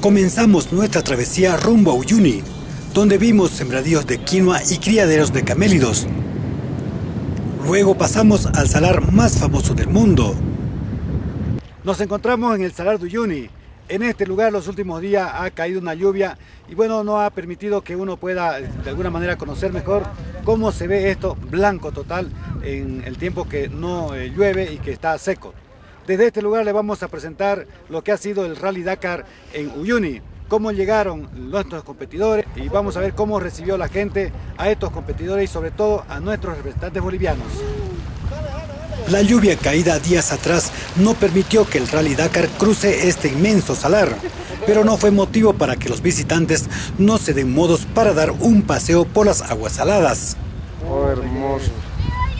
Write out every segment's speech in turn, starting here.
Comenzamos nuestra travesía rumbo a Uyuni, donde vimos sembradíos de quinoa y criaderos de camélidos. Luego pasamos al salar más famoso del mundo. Nos encontramos en el salar de Uyuni. En este lugar los últimos días ha caído una lluvia y bueno, no ha permitido que uno pueda de alguna manera conocer mejor cómo se ve esto blanco total en el tiempo que no eh, llueve y que está seco. Desde este lugar le vamos a presentar lo que ha sido el Rally Dakar en Uyuni, cómo llegaron nuestros competidores y vamos a ver cómo recibió la gente a estos competidores y sobre todo a nuestros representantes bolivianos. La lluvia caída días atrás no permitió que el Rally Dakar cruce este inmenso salar, pero no fue motivo para que los visitantes no se den modos para dar un paseo por las aguas saladas. Oh, hermoso,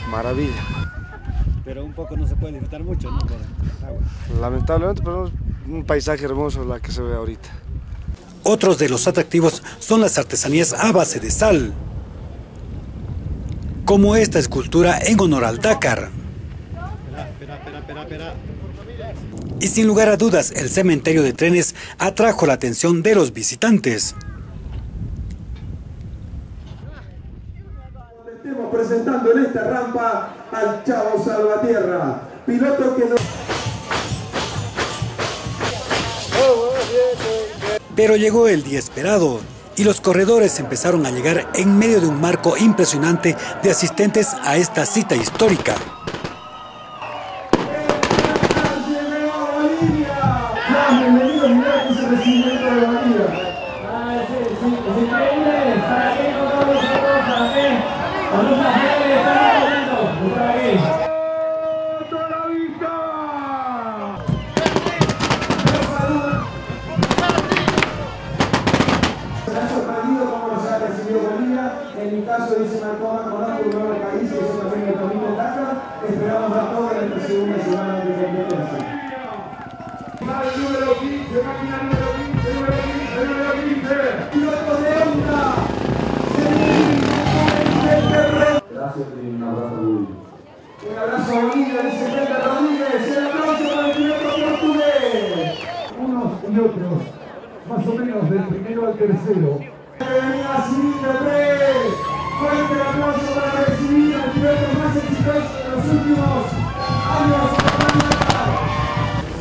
maravilla pero un poco no se puede disfrutar mucho, ¿no? Lamentablemente, pero es un paisaje hermoso la que se ve ahorita. Otros de los atractivos son las artesanías a base de sal, como esta escultura en honor al Dakar. Y sin lugar a dudas, el cementerio de trenes atrajo la atención de los visitantes. Estemos presentando en esta rampa al Chavo Salvatierra, piloto que no... Pero llegó el día esperado y los corredores empezaron a llegar en medio de un marco impresionante de asistentes a esta cita histórica. Para eles. Rodríguez. El aplauso para el piloto portugués. Unos y otros, más o menos del primero al tercero. Fuerte el aplauso para recibir al piloto más exitoso de los últimos años.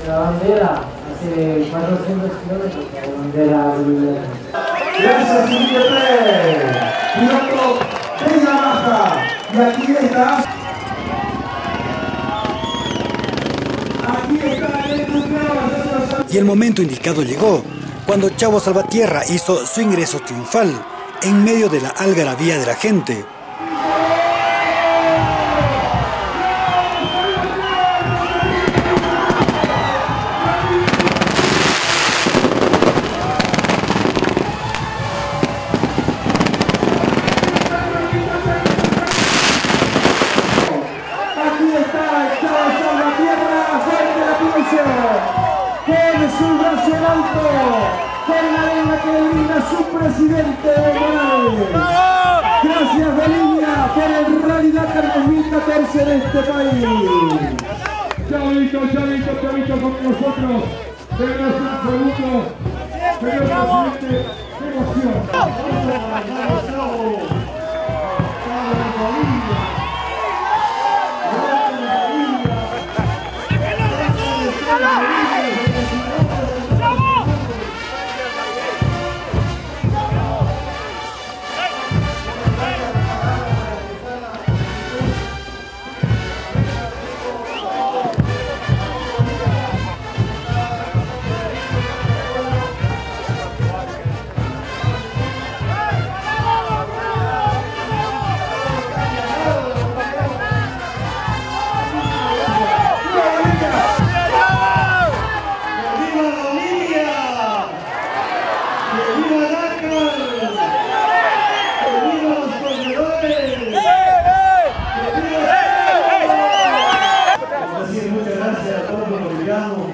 La bandera, hace 400 kilómetros, la bandera boliviana. Gracias, Felipe Piloto de Yamaha. Y aquí está. Y el momento indicado llegó, cuando Chavo Salvatierra hizo su ingreso triunfal en medio de la algarabía de la gente. Brinda su presidente Morales. Gracias Bolivia por el Rally Dakar 2014 en este país. Chavito, chavito, chavito con nosotros. Tenemos un segundo. Emoción. mano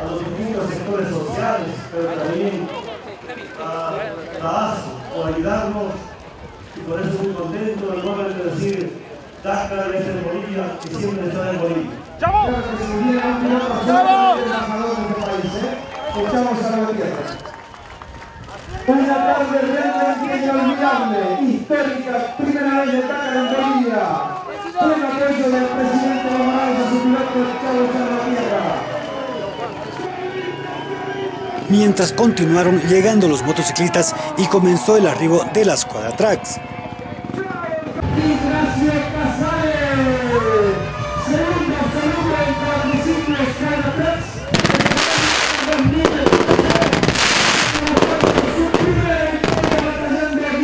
a los distintos sectores sociales, pero también a la ASO, por ayudarnos. Y por eso estoy contento en nombre de decir, Dakar es de Bolivia y siempre está en Bolivia. ¡Chavo! Este ¿eh? Escuchamos a la tierra. Una tarde realmente inolvidable, histórica, primera vez de Dakar en Bolivia. Un aplauso del presidente Morales a su piloto Chavo Salvatierra. Mientras continuaron llegando los motociclistas y comenzó el arribo de las Canatrax.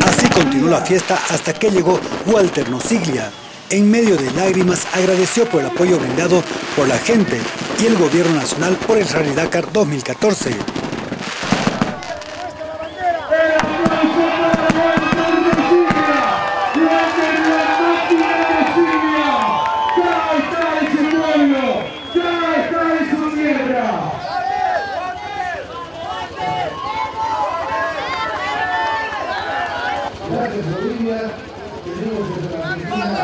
Así continuó la fiesta hasta que llegó Walter Nosiglia. En medio de lágrimas agradeció por el apoyo brindado por la gente y el gobierno nacional por el Rally Dakar 2014. Gracias Bolivia, venimos desde la Argentina,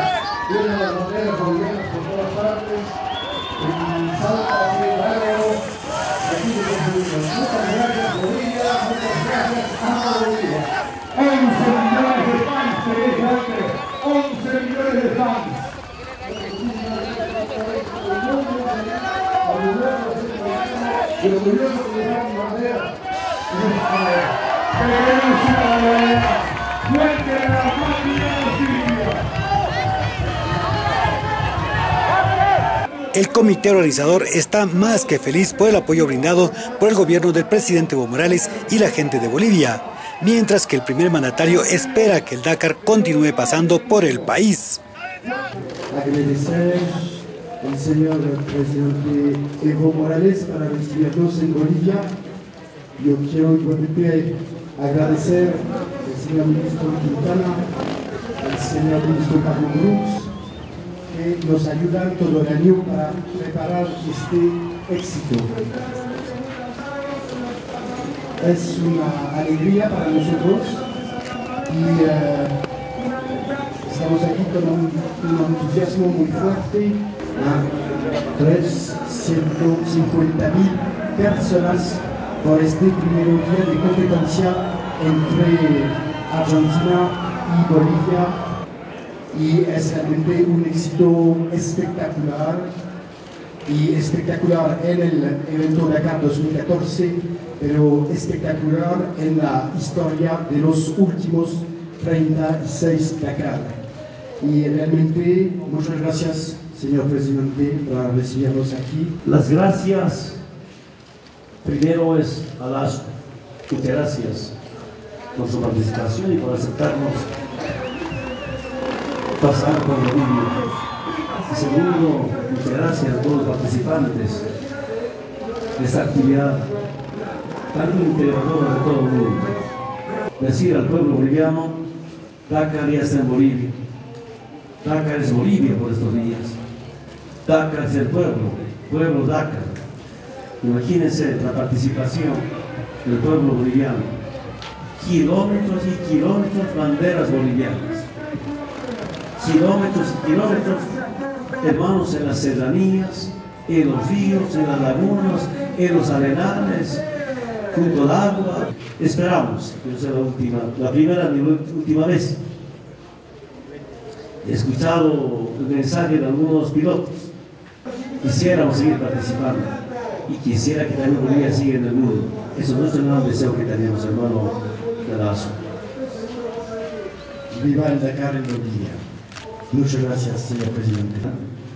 vienen las banderas bolivianas por todas partes, en Salta, en aquí Bolivia. Muchas gracias Bolivia, muchas gracias a Bolivia. 11 millones de fans, seréis grandes. 11 millones de fans. Y que bandera, bandera. Fuerte la. El comité organizador está más que feliz por el apoyo brindado por el gobierno del presidente Evo Morales y la gente de Bolivia, mientras que el primer mandatario espera que el Dakar continúe pasando por el país. agradecer al señor presidente Evo Morales para recibirnos en Bolivia. Yo quiero igualmente agradecer señor ministro Quintana, al señor ministro Carlos Cruz, que nos ayudan todo el año para preparar este éxito. Es una alegría para nosotros y eh, Estamos aquí con un, entusiasmo muy fuerte. ¿no? 350 mil personas por este primer día de competencia entre Argentina y Bolivia. Y es realmente un éxito espectacular y espectacular en el evento Dakar 2014, pero espectacular en la historia de los últimos 36 Dakar. Y realmente muchas gracias, señor presidente, por recibirnos aquí. Las gracias, primero es a las gracias por su participación y por aceptarnos pasar por Bolivia. Y segundo, muchas gracias a todos los participantes de esta actividad tan integradora de todo el mundo. Decir al pueblo boliviano, Dakar ya está en Bolivia. Dakar es Bolivia por estos días. Dakar es el pueblo, pueblo Dakar. Imagínense la participación del pueblo boliviano. Kilómetros y kilómetros banderas bolivianas. Kilómetros y kilómetros, hermanos, en las serranías, en los ríos, en las lagunas, en los arenales, junto al agua. Esperamos que no la última, la primera ni la última vez. He escuchado el mensaje de algunos pilotos. Quisiéramos seguir participando y quisiera que también Bolivia siga en el mundo. Eso es nuestro gran deseo que tenemos, hermano Pedazo. Viva el Dakar en Bolivia. Muchas gracias, señor presidente.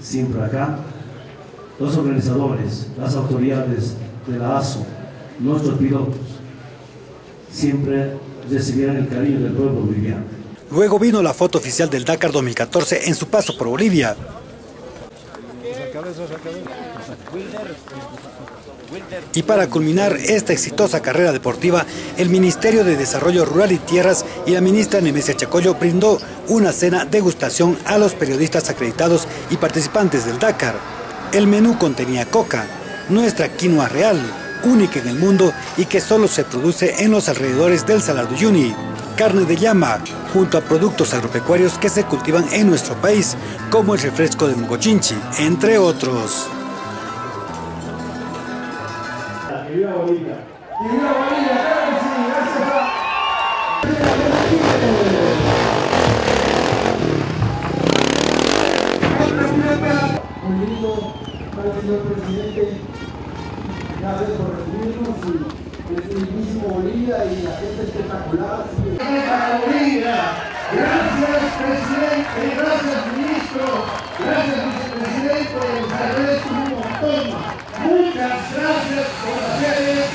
Siempre acá, los organizadores, las autoridades de la ASO, nuestros pilotos, siempre recibirán el cariño del pueblo boliviano. Luego vino la foto oficial del Dakar 2014 en su paso por Bolivia. Y para culminar esta exitosa carrera deportiva, el Ministerio de Desarrollo Rural y Tierras y la ministra Nemesia Chacollo brindó una cena degustación a los periodistas acreditados y participantes del Dakar. El menú contenía coca, nuestra quinoa real, única en el mundo y que solo se produce en los alrededores del Salar de Uyuni, carne de llama, junto a productos agropecuarios que se cultivan en nuestro país, como el refresco de Mogochinchi, entre otros. Pulido, al señor presidente, gracias por recibirnos y el mismo Bolivia y la gente espectacular. Gracias presidente, gracias ministro, gracias vicepresidente, les agradezco un montón. Muchas gracias por hacer